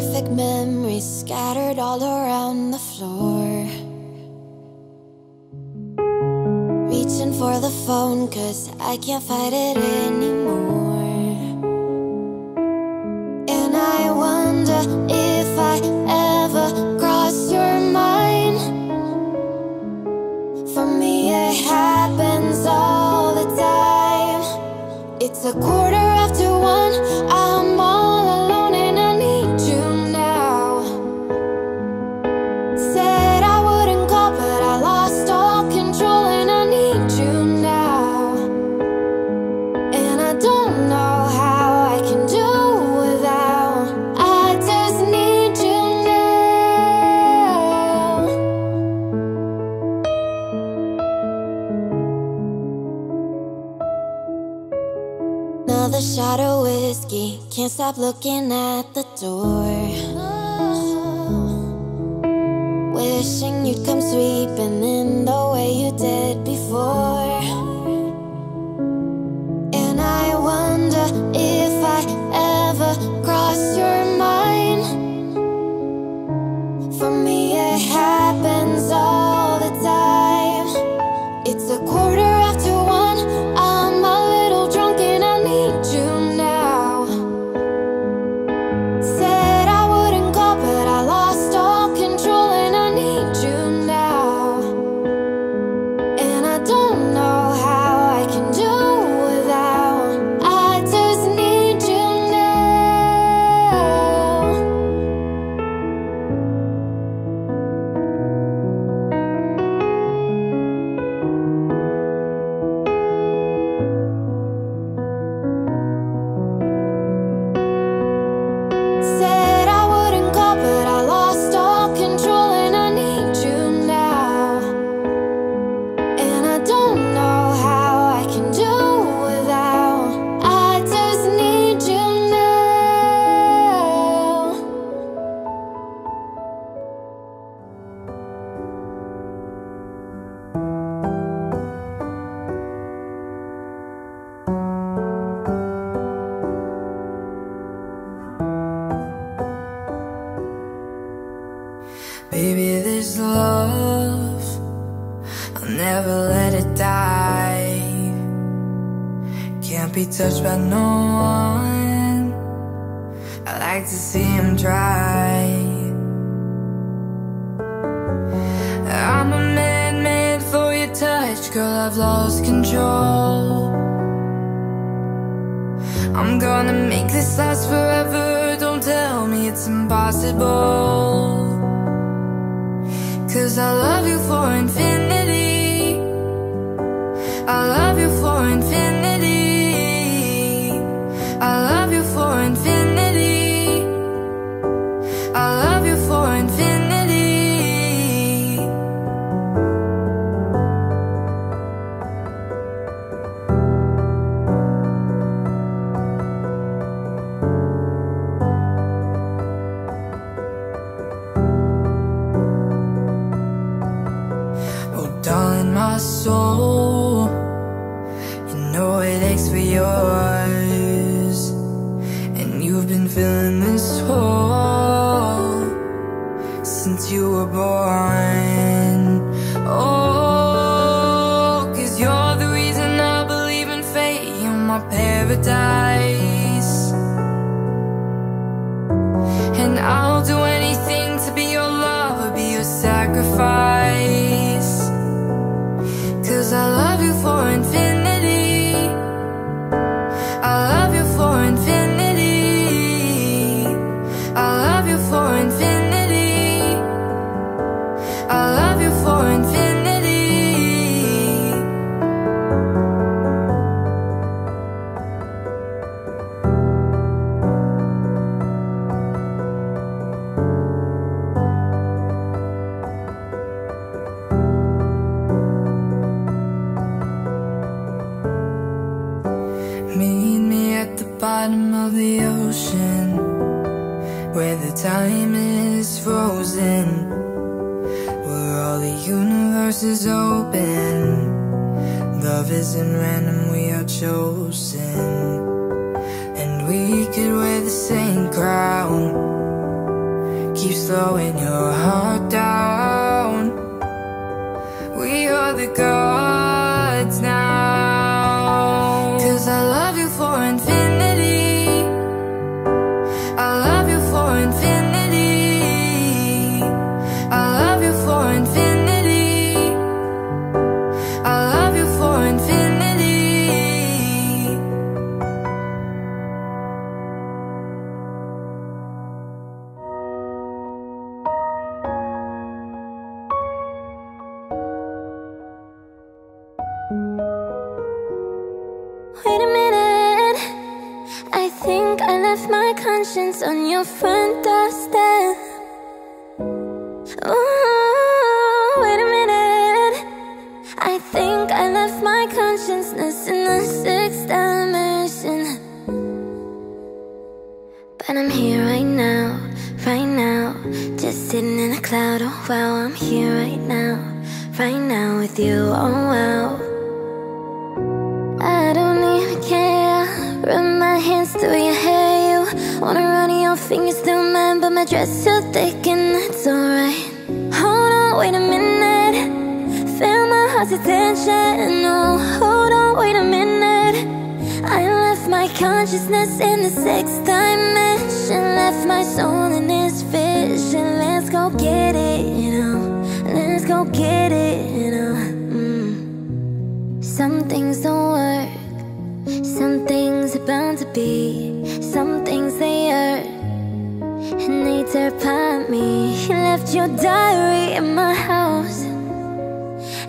perfect memories scattered all around the floor. Reaching for the phone cause I can't fight it anymore. And I wonder if I ever cross your mind. For me it happens all the time. It's a quarter after one I'll shot of whiskey, can't stop looking at the door. Wishing you'd come sweeping in the way you did before. And I wonder if I ever cross your mind. For me. I know since you were born. Oh, cause you're the reason I believe in fate. You're my paradise. And I'll do anything Love isn't random, we are chosen. And we could wear the same crown. Keep slowing think I left my conscience on your front doorstep. Ooh, wait a minute. I think I left my consciousness in the sixth dimension. But I'm here right now, right now. Just sitting in a cloud. Oh wow, I'm here right now, right now with you. Oh wow. But my dress too thick and that's alright. Hold on, wait a minute. Feel my heart's attention. No, hold on, wait a minute. I left my consciousness in the sixth dimension. Left my soul in this vision. Let's go get it, you know. Let's go get it, you know. Mm. Some things don't work. Some things are bound to be. Tear apart me. You left your diary in my house.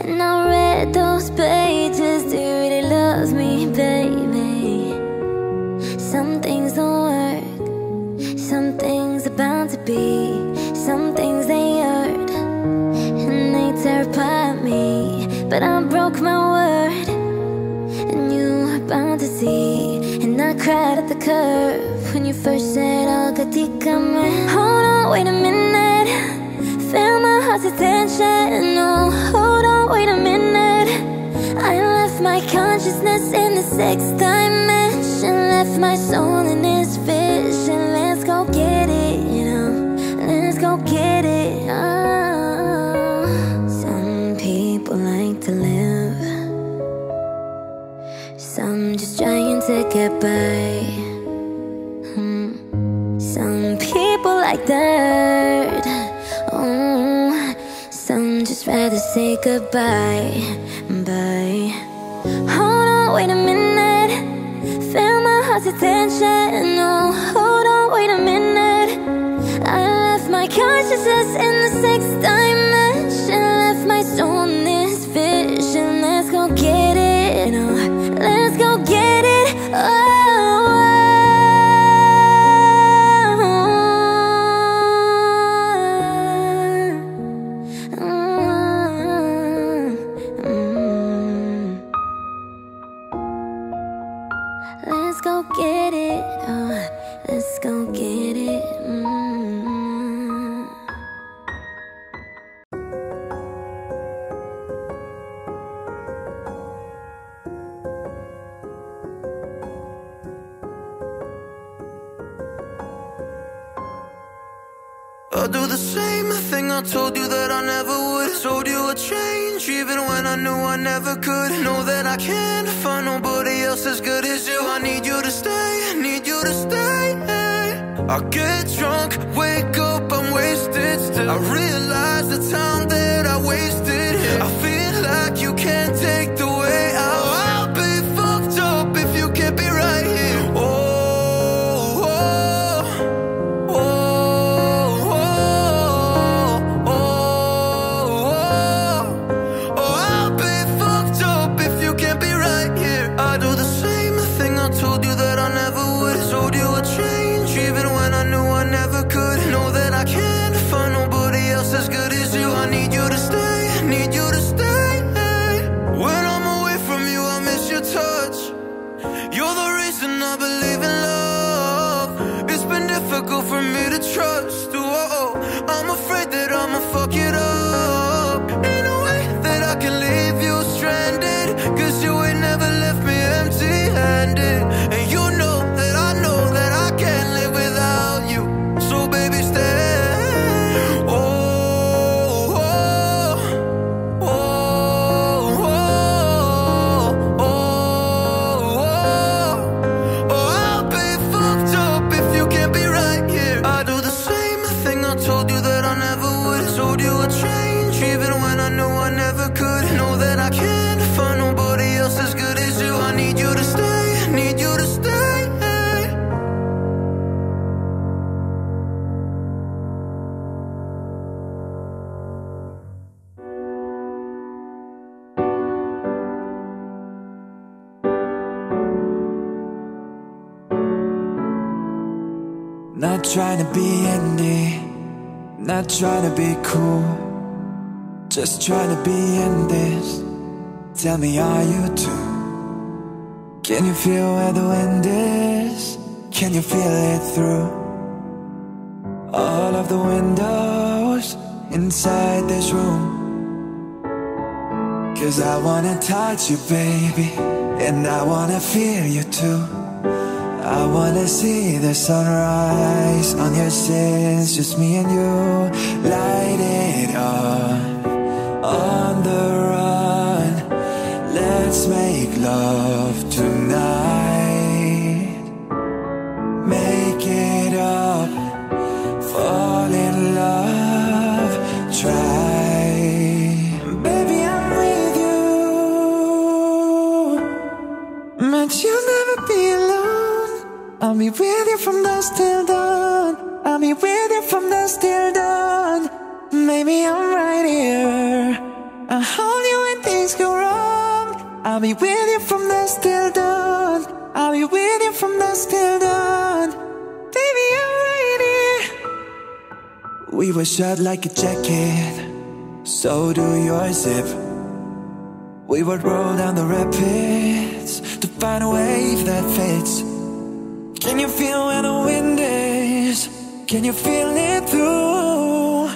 And I read those pages. Do you really love me, baby? Some things don't work. Some things are bound to be. Some things they hurt. And they tear apart me. But I broke my word. And you were bound to see. And I cried at the curb coming. Hold on, wait a minute. Feel my heart's attention. No, hold on, wait a minute. I left my consciousness in the sixth dimension. Left my soul in this vision. Let's go get it, you know. Let's go get it. Oh. Some people like to live. Some just trying to get by. Like that Oh, some just rather say goodbye. Bye. Hold on, wait a minute. Feel my heart's attention. No, hold on, wait a minute. I left my consciousness in the sixth dimension. Left my soul in this vision. Let's go get it. I get Trying to be in this. Tell me, are you too? Can you feel where the wind is? Can you feel it through all of the windows inside this room? Cause I wanna touch you, baby, and I wanna feel you too. I wanna see the sunrise on your sins, just me and you. Light it up on the run. Let's make love tonight. Make it up, fall in love, try. Baby, I'm with you. But you'll never be alone. I'll be with you from dusk till We were shot like a jacket. So do your zip. We would roll down the rapids to find a wave that fits. Can you feel where the wind is? Can you feel it through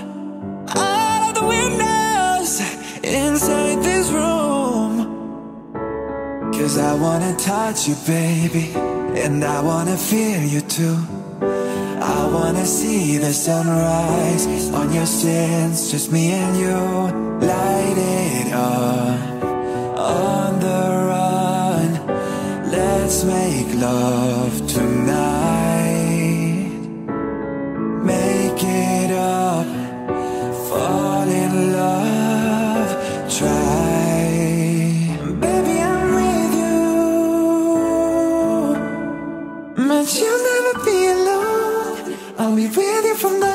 all of the windows inside this room? Cause I wanna touch you, baby, and I wanna feel you too. Wanna see the sunrise on your sins, just me and you. Light it up on the run. Let's make love tonight.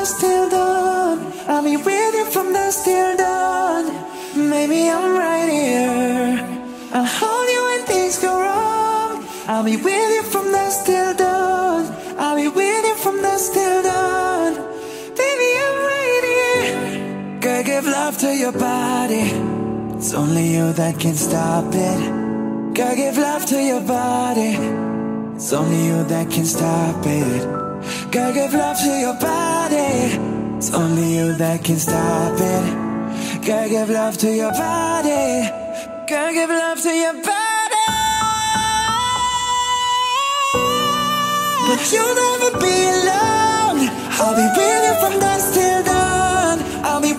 Dusk till dawn. I'll be with you from dusk till dawn. Maybe I'm right here. I'll hold you when things go wrong. I'll be with you from dusk till dawn. I'll be with you from dusk till dawn. Baby, I'm right here. Gotta give love to your body. It's only you that can stop it. Gotta give love to your body. It's only you that can stop it. Gotta give love to your body. It's only you that can stop it. Gotta give love to your body. Gotta give love to your body. But you'll never be alone. I'll be with you from dusk till dawn. I'll be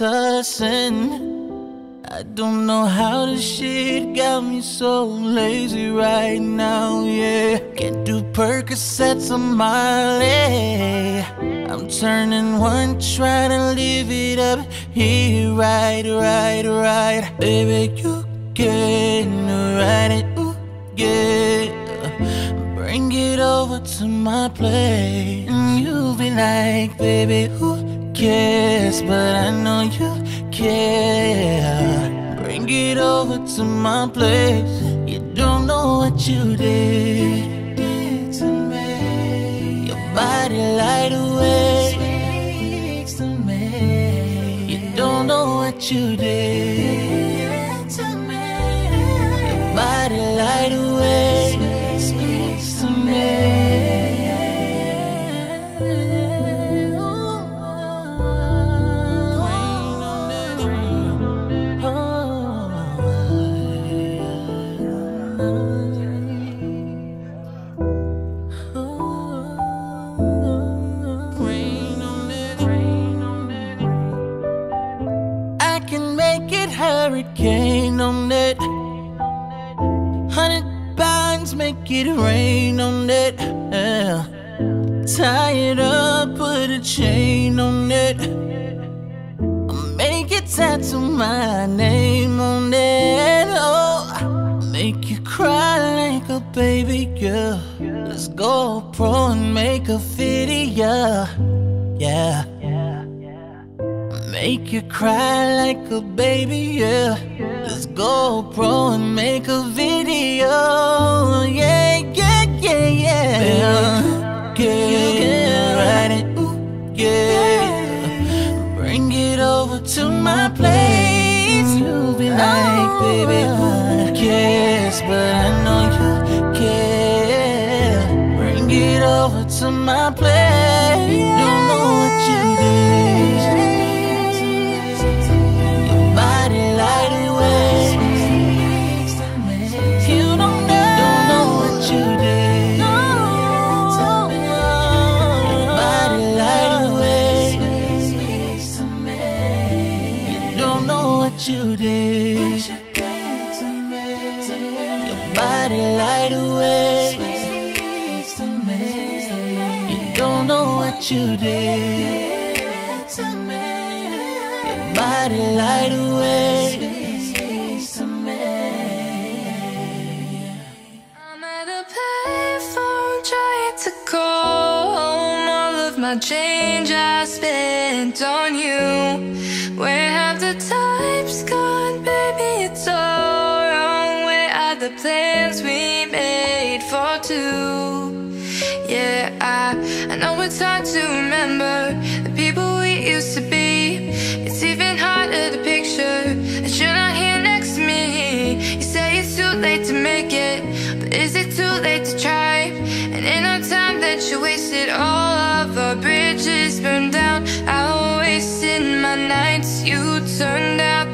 Robitussin. I don't know how this shit got me so lazy right now, yeah. Can't do Percocets on my Molly. I'm turning one, trying to live it up here, right, right, right. Baby, you can ride it, ooh, yeah. Bring it over to my place. And you'll be like, baby, who cares? But I know you care. Bring it over to my place. You don't know what you did to me. Your body light away. Speaks to me. You don't know what you did to me. Your body light away. to call home All of my change I spent on you Where have the times gone? Baby, it's all wrong Where are the plans we made for two? Yeah, I, I know it's hard to remember The people we used to be It's even harder to picture That you're not here next to me You say it's too late to make it But is it too late to try? that you wasted all of our bridges burned down I was wasting my nights, you turned out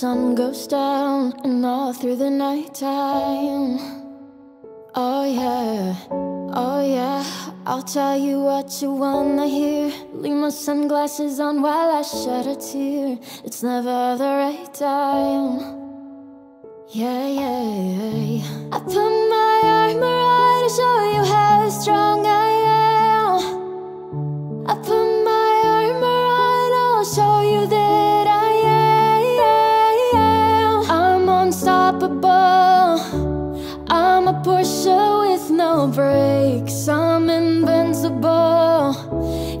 sun goes down and all through the night time. Oh yeah, oh yeah. I'll tell you what you wanna hear. Leave my sunglasses on while I shed a tear. It's never the right time. Yeah, yeah, yeah. I put my armor on to show you how strong I am. I put my armor on, I'll show you that no brakes. I'm invincible.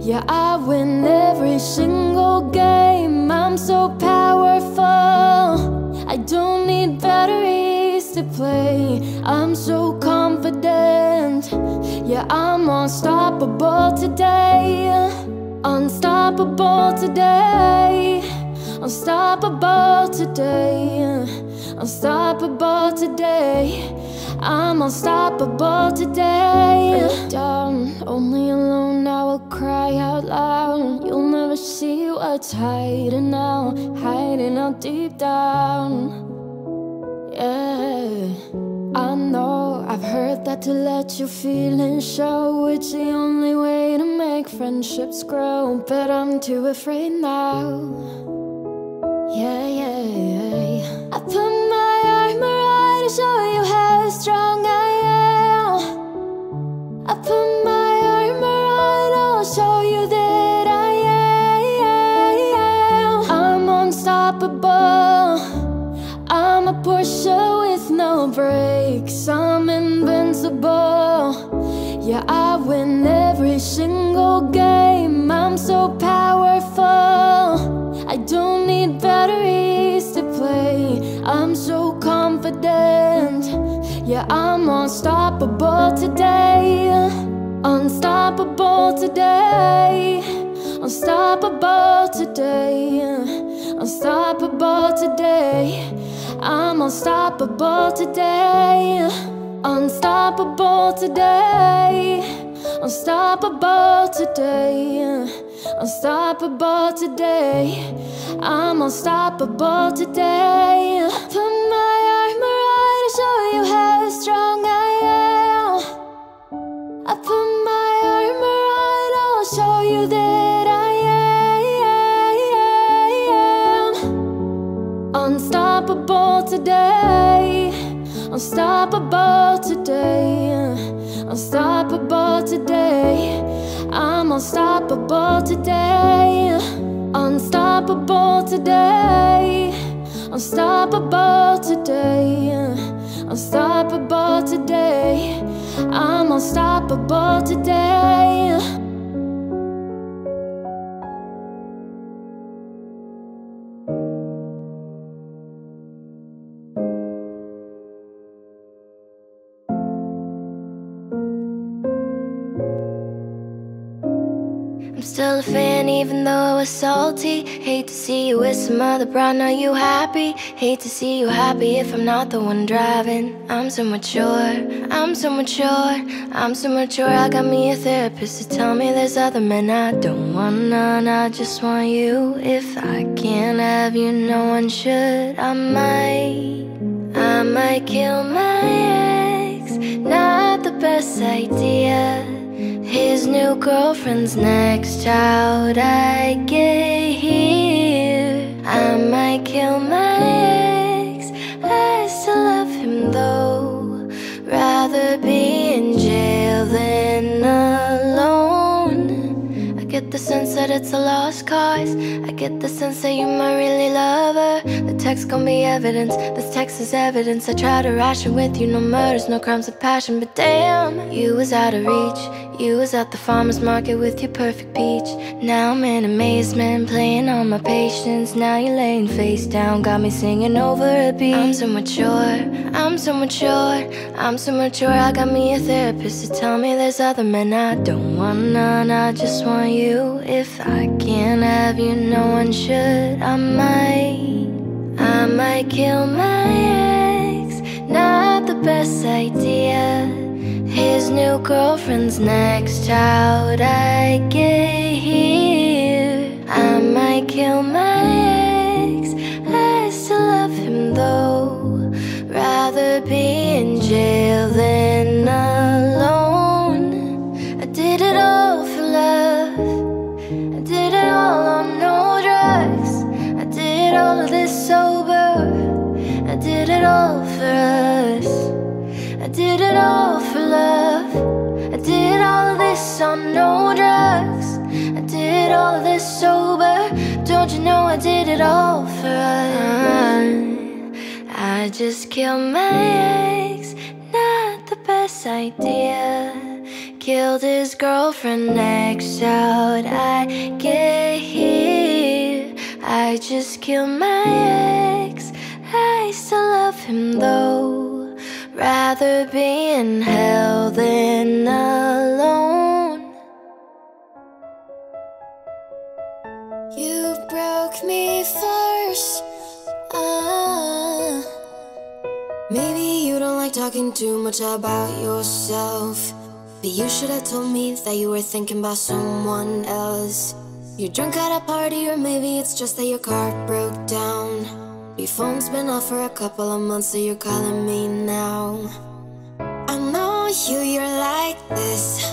Yeah, I win every single game. I'm so powerful. I don't need batteries to play. I'm so confident. Yeah, I'm unstoppable today. Unstoppable today. Unstoppable today. Unstoppable today. I'm unstoppable today. Down, only alone, I will cry out loud. You'll never see what's hiding out, hiding out deep down. Yeah, I know I've heard that to let your feelings show. It's the only way to make friendships grow. But I'm too afraid now. Yeah, yeah, yeah. I put to show you how strong I am. I put my armor on, I'll show you that I am. I'm unstoppable. I'm a Porsche with no brakes. I'm invincible. Yeah, I win every single game. I'm so powerful. I don't need batteries confident. Yeah, I'm unstoppable today. Unstoppable today. Unstoppable today. Unstoppable today. I'm unstoppable today. Unstoppable today. Unstoppable today. Unstoppable today. I'm unstoppable today. Put my armor on to show you how strong I am. I put my armor on, I'll show you that I am. Unstoppable today. Unstoppable today. Unstoppable today. I'm unstoppable today. Unstoppable today. Unstoppable today. Unstoppable today. I'm unstoppable today. Salty. Hate to see you with some other bro, are you happy. Hate to see you happy if I'm not the one driving. I'm so mature, I'm so mature. I'm so mature, I got me a therapist to tell me there's other men I don't want none, I just want you. If I can't have you, no one should. I might, I might kill my ex. Not the best idea his new girlfriend's next child I get here. I might kill my ex I still love him though. Rather be in jail sense that it's a lost cause. I get the sense that you might really love her The text gon' be evidence. This text is evidence. I try to ration with you. No murders, no crimes of passion. But damn, you was out of reach. You was at the farmer's market with your perfect peach. Now I'm in amazement Playing on my patience. Now you're laying face down Got me singing over a beat. I'm so mature I'm so mature I'm so mature. I got me a therapist to tell me there's other men I don't want none. I just want you If I can't have you no one should. I might I might kill my ex. Not the best idea. His new girlfriend's next child I get here it all for us. I just killed my ex, not the best idea. Killed his girlfriend next out. I get here. I just killed my ex. I still love him though. Rather be in hell than alive. talking too much about yourself. But you should have told me that you were thinking about someone else. You're drunk at a party, or maybe it's just that your car broke down. Your phone's been off for a couple of months, so you're calling me now. I know you, you're like this.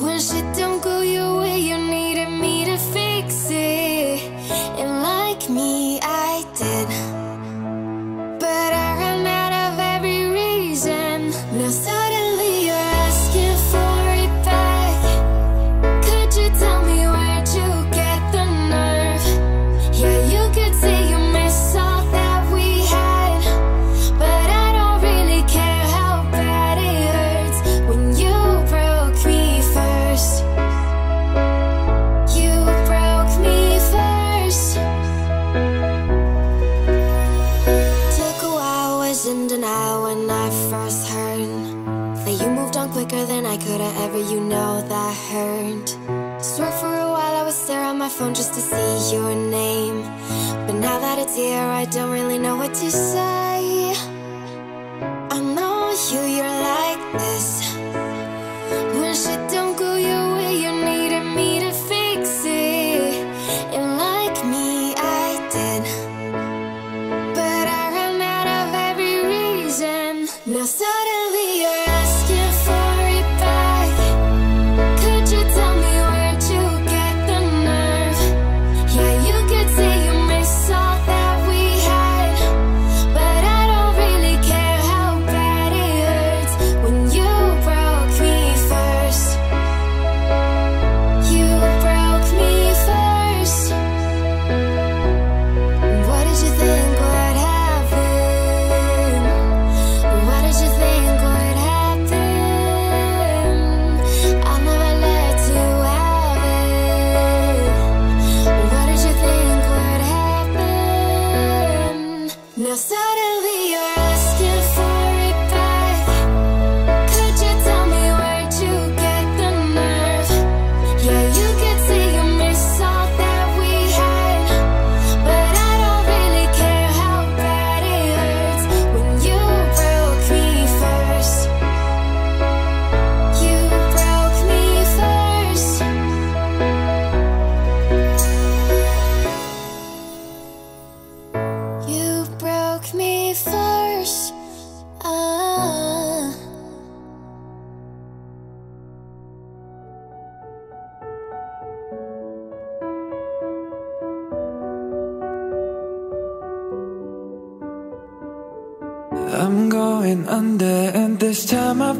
When shit don't go your way, you needed me to fix it.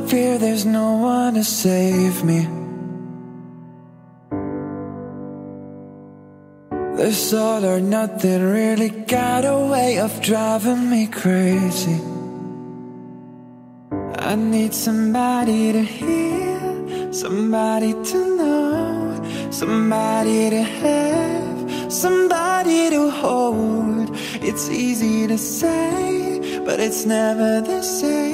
fear there's no one to save me. This all or nothing really got a way of driving me crazy. I need somebody to hear, somebody to know Somebody to have, somebody to hold. It's easy to say, but it's never the same.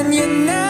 And you're not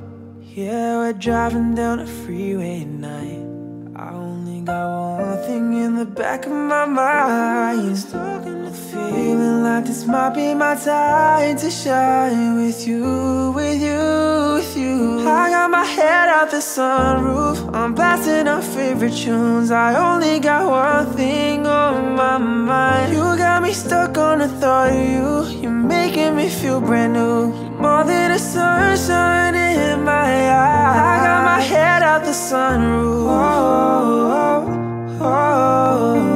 Yeah, we're driving down a freeway at night. I only got one thing in the back of my mind. I'm feeling like this might be my time to shine with you, with you, with you. I got my head out the sunroof. I'm blasting our favorite tunes. I only got one thing on my mind. You got me stuck on the thought of you. You're making me feel brand new. More than a sunshine in my eyes. I got my head out the sunroof. Oh, oh, oh.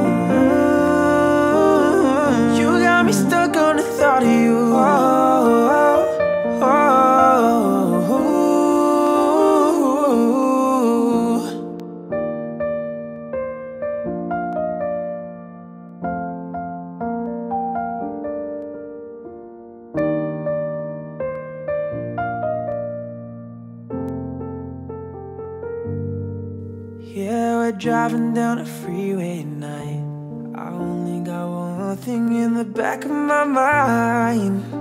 Driving down a freeway at night. I only got one thing in the back of my mind.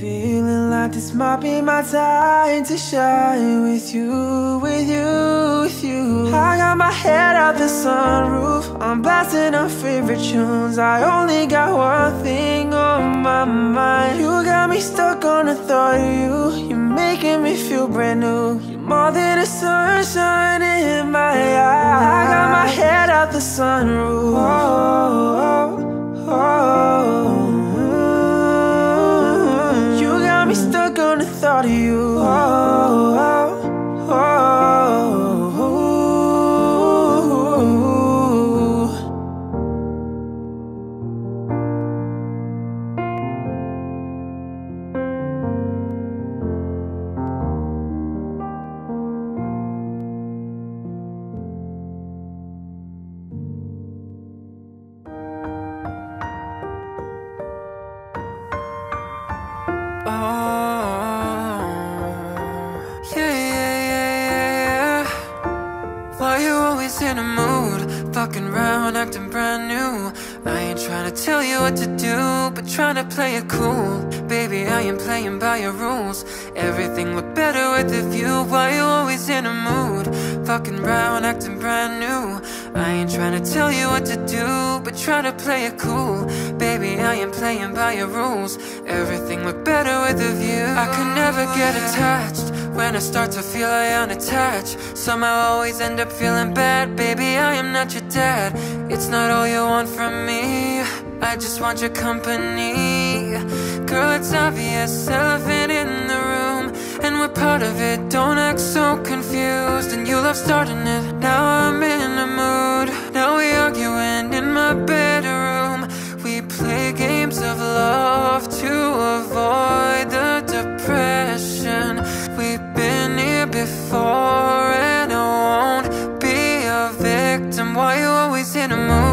Feeling like this might be my time to shine with you, with you, with you. I got my head out the sunroof. I'm blasting our favorite tunes. I only got one thing on my mind. You got me stuck on the thought of you. You're making me feel brand new. You're more than a sunshine in my eyes. I got my head out the sunroof. Oh, oh, oh. Thought of you. Oh, oh, oh. Trying to play it cool. Baby, I am playing by your rules. Everything look better with a view. Why you always in a mood? Fucking round, acting brand new. I ain't trying to tell you what to do, but try to play it cool. Baby, I am playing by your rules. Everything look better with a view. I can never get attached. When I start to feel I unattached Somehow I always end up feeling bad Baby, I am not your dad It's not all you want from me I just want your company. Girl, it's obvious, elephant in the room. And we're part of it, don't act so confused. And you love starting it, now I'm in a mood. Now we arguing in my bedroom. We play games of love to avoid the depression. We've been here before and I won't be a victim. Why you always in a mood?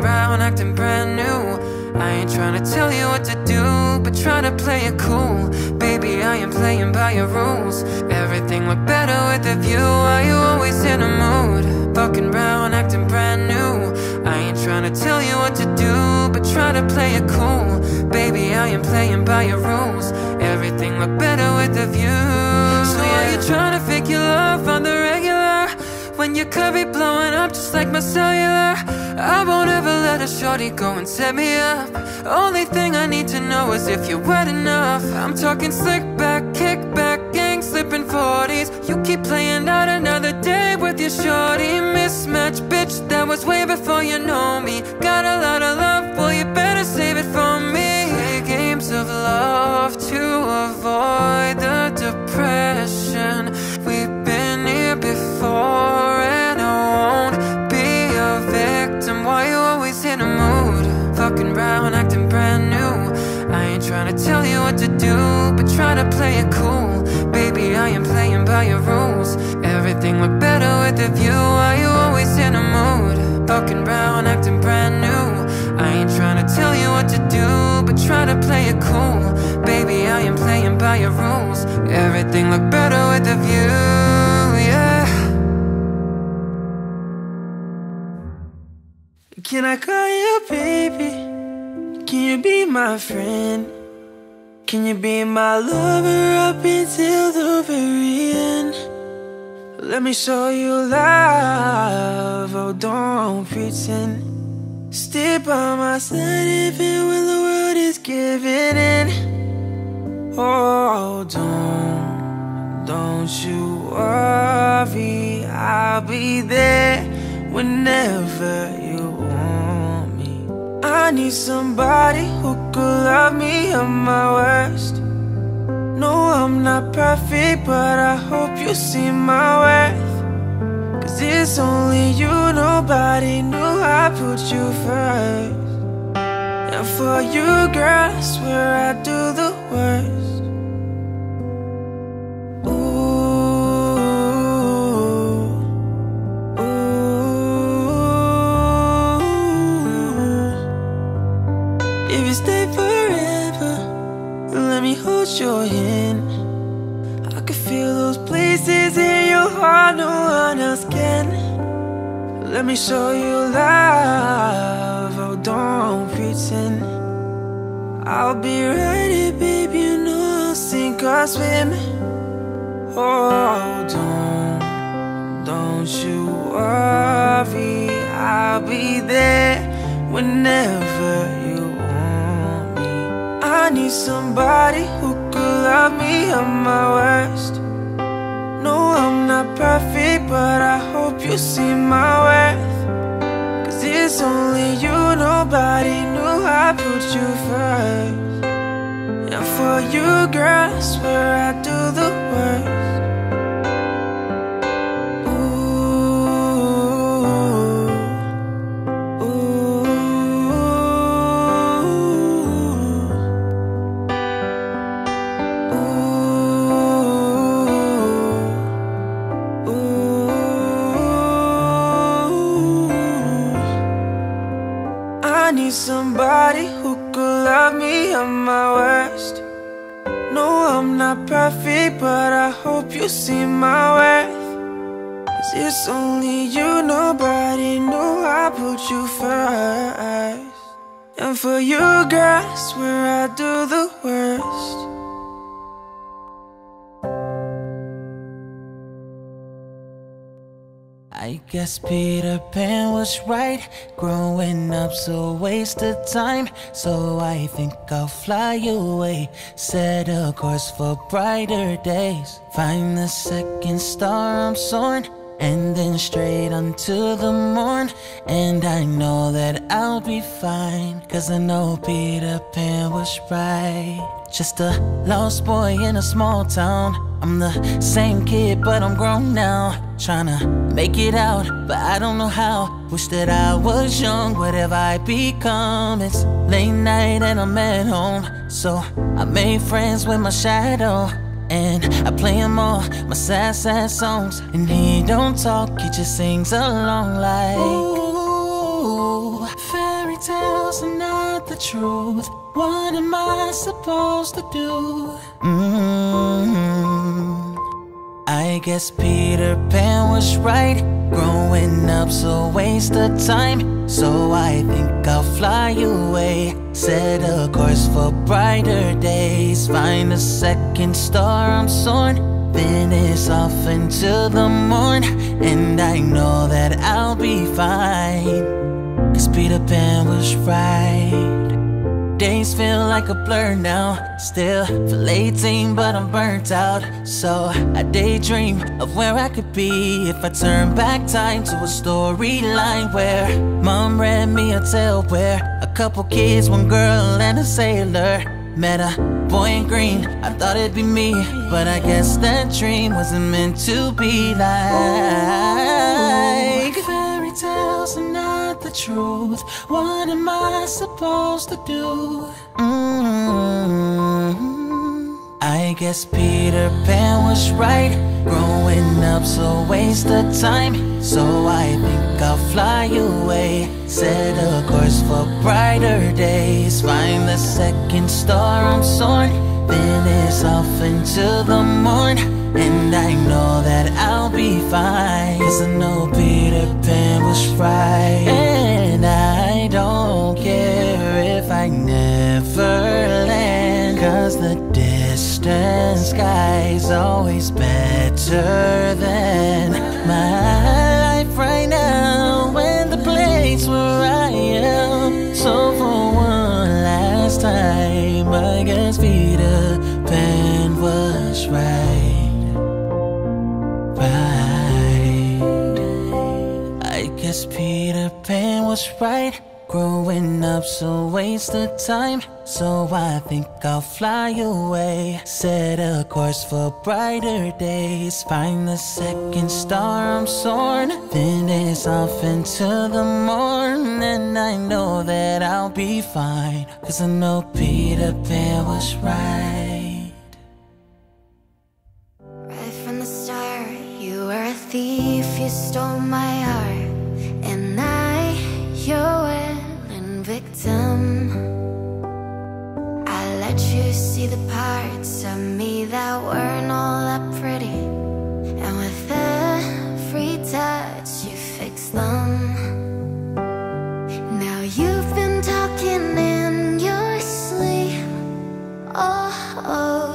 Fucking round, acting brand new. I ain't trying to tell you what to do But try to play it cool. Baby, I am playing by your rules. Everything look better with a view. Why you always in a mood? Fucking round, acting brand new. I ain't trying to tell you what to do But try to play it cool. Baby, I am playing by your rules. Everything look better with a view. So are you trying to fake your love on the? When you could be blowing up just like my cellular. I won't ever let a shorty go and set me up. Only thing I need to know is if you're wet enough. I'm talking slick back, kick back, gang slipping 40s You keep playing out another day with your shorty. Mismatch, bitch, that was way before you know me. Got a lot of love, well you better save it for me. Play games of love to avoid the depression what to do But try to play it cool. Baby, I am playing by your rules. Everything look better with a view. Why you always in a mood? Fucking round, acting brand new. I ain't trying to tell you what to do But try to play it cool. Baby, I am playing by your rules. Everything look better with a view, yeah. Can I call you baby? Can you be my friend? Can you be my lover up until the very end? Let me show you love, oh don't pretend Stay by my side even when the world is giving in Oh don't, don't you worry I'll be there whenever I need somebody who could love me at my worst. No, I'm not perfect, but I hope you see my worth. Cause it's only you, nobody knew I put you first. And for you, girl, I swear I'd do the Growing up's a waste of time. So I think I'll fly away. Set a course for brighter days. Find the second star I'm soaring. And then straight onto the morn. And I know that I'll be fine. Cause I know Peter Pan was right. Just a lost boy in a small town. I'm the same kid, but I'm grown now. Tryna make it out, but I don't know how. Wish that I was young, what have I become? It's late night and I'm at home. So I made friends with my shadow. And I play him all my sad, sad songs. And he don't talk, he just sings along like. Ooh, fairy tales are not the truth. What am I supposed to do? Mm-hmm. I guess Peter Pan was right. Growing up's a waste of time. So I think I'll fly away. Set a course for brighter days. Find a second star I'm soaring. Then it's off until the morn. And I know that I'll be fine. Cause Peter Pan was right. Days feel like a blur now. Still feel 18, but I'm burnt out. So I daydream of where I could be if I turn back time to a storyline where mom read me a tale where a couple kids, one girl, and a sailor. Met a boy in green, I thought it'd be me, but I guess that dream wasn't meant to be like fairy tales and not the truth. What am I supposed to do? Mm-hmm. I guess Peter Pan was right. Growing up's a waste of time. So I think I'll fly away. Set a course for brighter days. Find the second star I'm soaring. Then it's off into the morn. And I know that I'll be fine. Cause I know Peter Pan was right. And I don't care if I never land. Cause the distant sky's always better than my life right now. And the place where I am. So for one last time, I guess Peter Pan was right. Right. Was right. Growing up's a waste of time. So I think I'll fly away. Set a course for brighter days. Find the second star I'm soaring. Then it's off into the morn. And I know that I'll be fine. Cause I know Peter Pan was right. Right from the start, you were a thief, you stole my heart. Your willing victim. I let you see the parts of me that weren't all that pretty. And with every touch, you fixed them. Now you've been talking in your sleep. Oh, oh,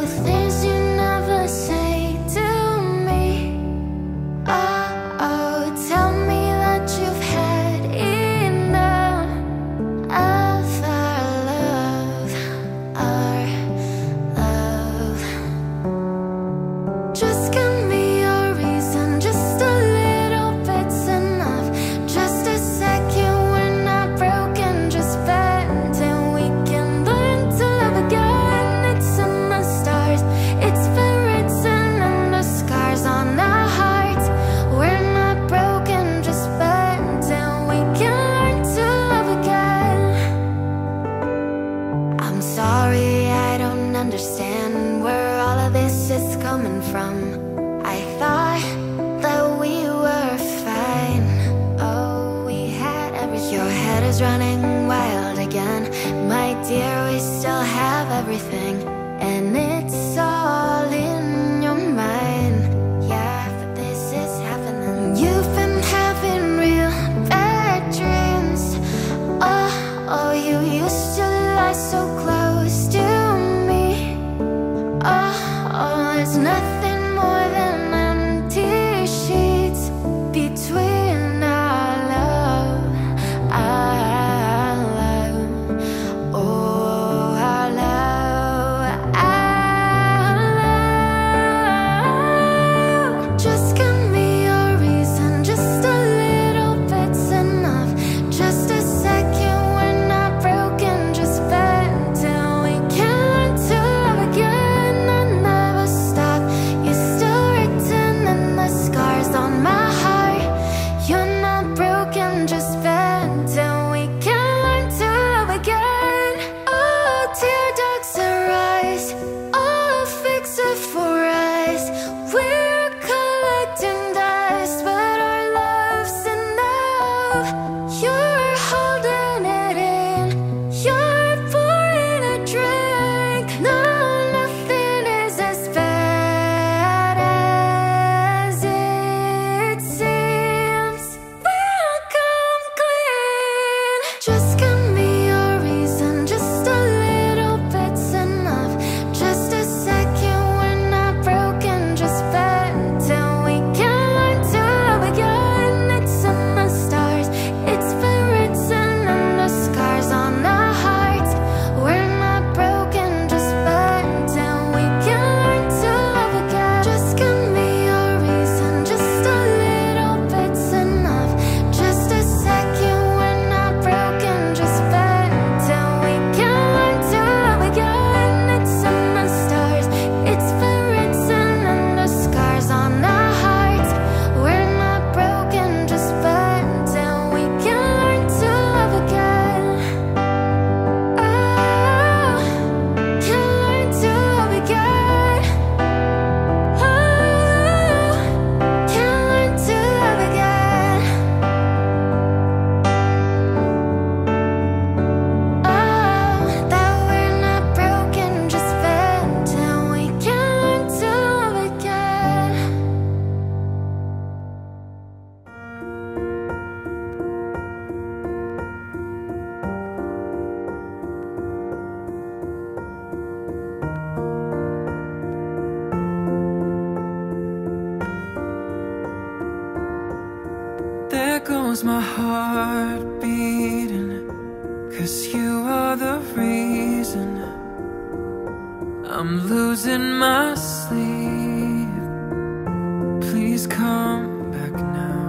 Come back now.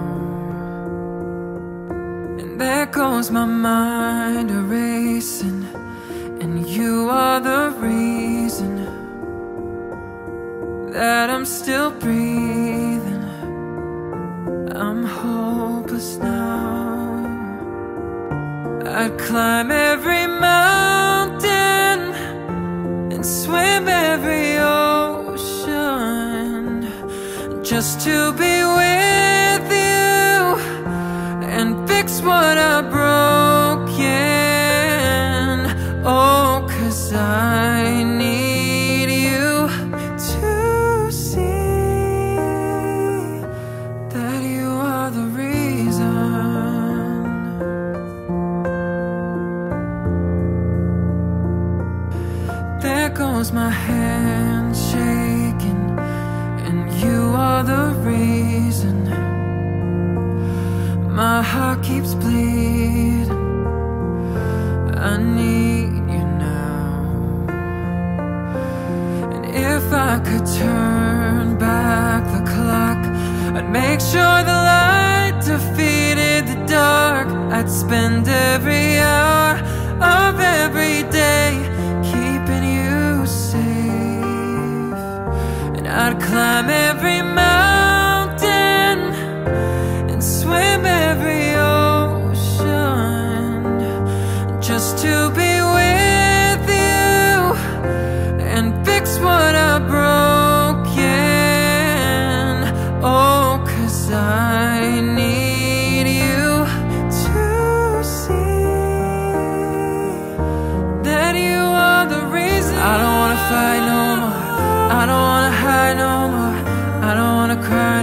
And there goes my mind erasing. And you are the reason that I'm still breathing. I'm hopeless now. I'd climb every just to be with you and fix what I cry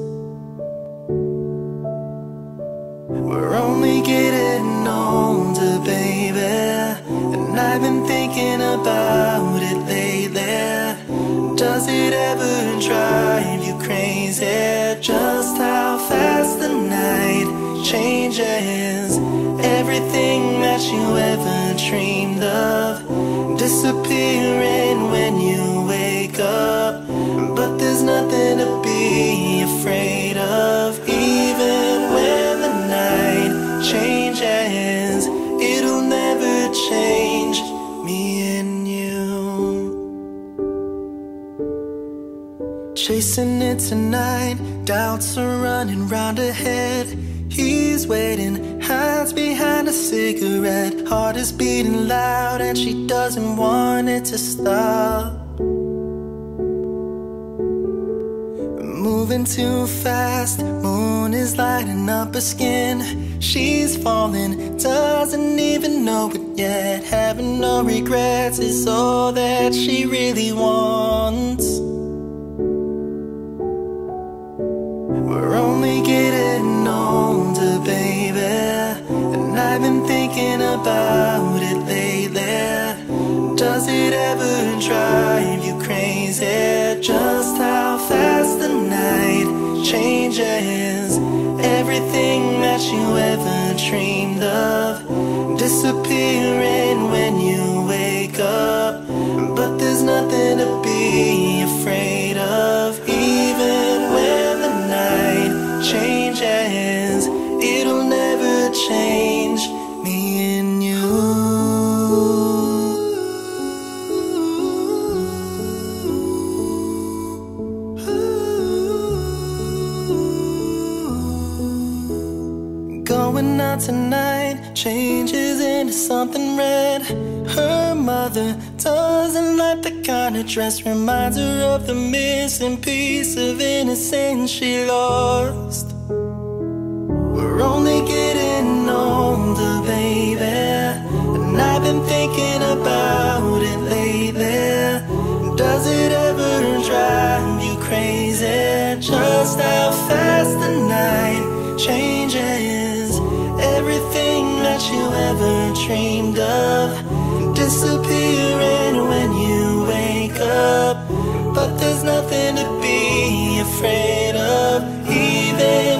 We're only getting older, baby. And I've been thinking about it lately. Does it ever drive you crazy? Just how fast the night changes. Everything that you ever dreamed of disappearing when you wake up. But there's nothing to be afraid Chasing it tonight, doubts are running round her head. He's waiting, hands behind a cigarette. Heart is beating loud, and she doesn't want it to stop. Moving too fast, moon is lighting up her skin. She's falling, doesn't even know it yet. Having no regrets is all that she really wants. We're only getting older, baby. And I've been thinking about it lately. Does it ever drive you crazy? Just how fast the night changes. Everything that you ever dreamed of disappearing when you changes into something red. Her mother doesn't like the kind of dress, reminds her of the missing piece of innocence she lost. We're only getting older, baby. And I've been thinking about it lately. Does it ever drive you crazy? Just how fast the night changes. dreamed of Disappearing when you wake up. But there's nothing to be afraid of Even